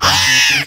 Ha